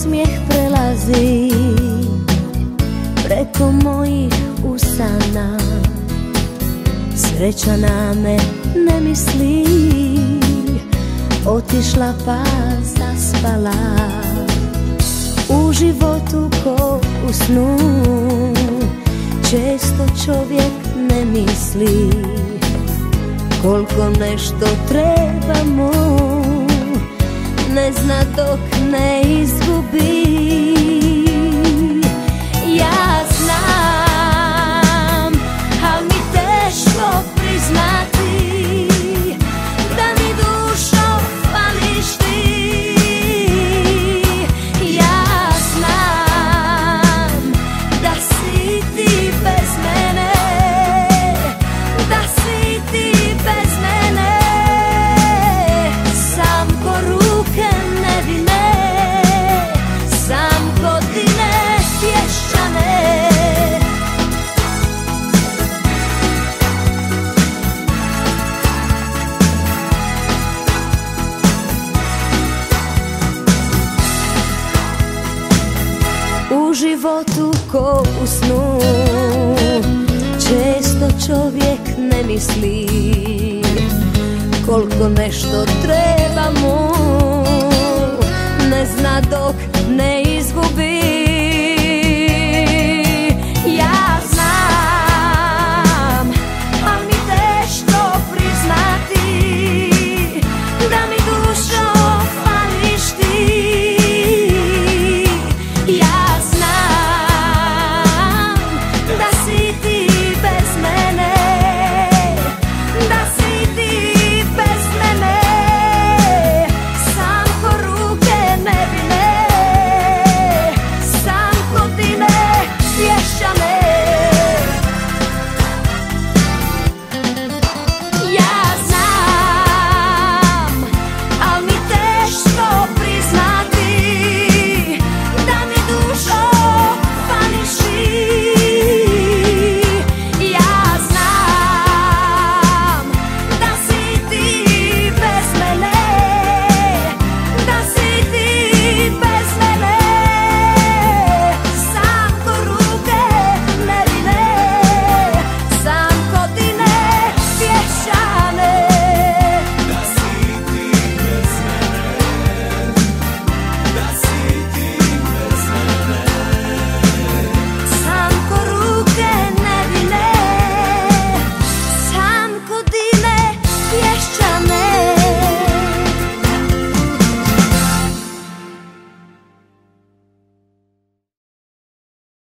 Teško osmijeh prelazi Preko mojih usana. Sreća na me ne misli Otišla pa zaspala. U životu ko u snu Često čovjek ne misli Koliko nešto trebamo. Ne zna dok ne izgubi životu ko u snu. Često čovjek ne misli Koliko nešto treba mu Ne zna dok ne izgubi